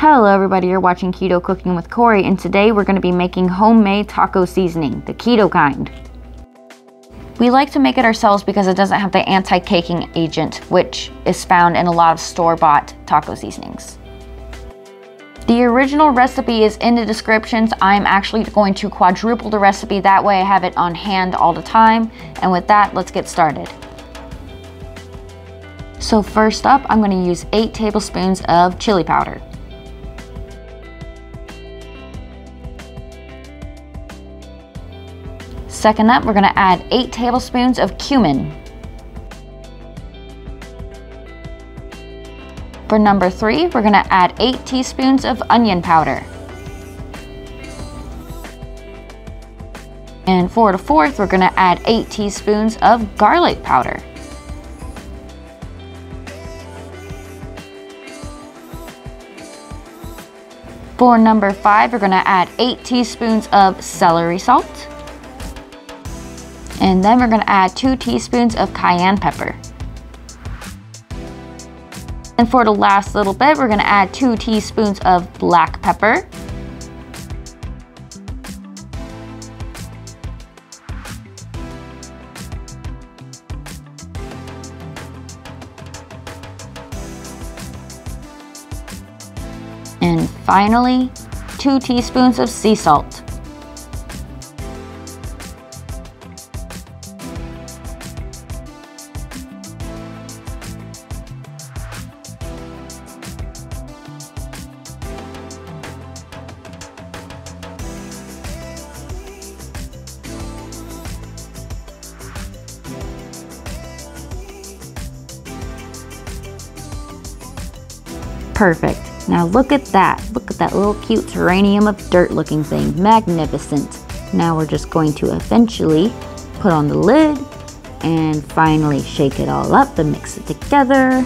Hello everybody, you're watching Keto Cooking with Kore and today we're going to be making homemade taco seasoning, the keto kind. We like to make it ourselves because it doesn't have the anti-caking agent, which is found in a lot of store-bought taco seasonings. The original recipe is in the descriptions. I'm actually going to quadruple the recipe, that way I have it on hand all the time. And with that, let's get started. So first up, I'm going to use 8 tablespoons of chili powder. Second up, we're gonna add eight tablespoons of cumin. For number three, we're gonna add eight teaspoons of onion powder. And for the fourth, we're gonna add eight teaspoons of garlic powder. For number five, we're gonna add eight teaspoons of celery salt. And then we're gonna add two teaspoons of cayenne pepper. And for the last little bit, we're gonna add two teaspoons of black pepper. And finally, two teaspoons of sea salt. Perfect. Now look at that. Look at that little cute terrarium of dirt looking thing. Magnificent. Now we're just going to eventually put on the lid and finally shake it all up and mix it together.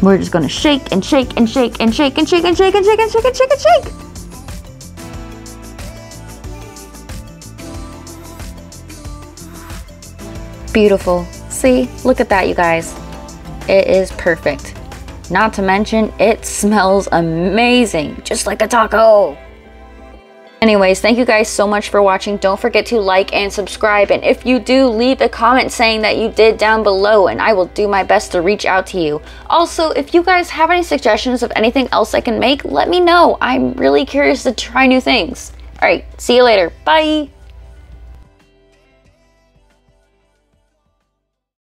We're just gonna shake and shake and shake and shake and shake and shake and shake and shake and shake and shake. Beautiful. See, look at that, you guys. It is perfect. Not to mention, it smells amazing, just like a taco. Anyways, thank you guys so much for watching. Don't forget to like and subscribe. And if you do, leave a comment saying that you did down below and I will do my best to reach out to you. Also, if you guys have any suggestions of anything else I can make, let me know. I'm really curious to try new things. All right, see you later. Bye.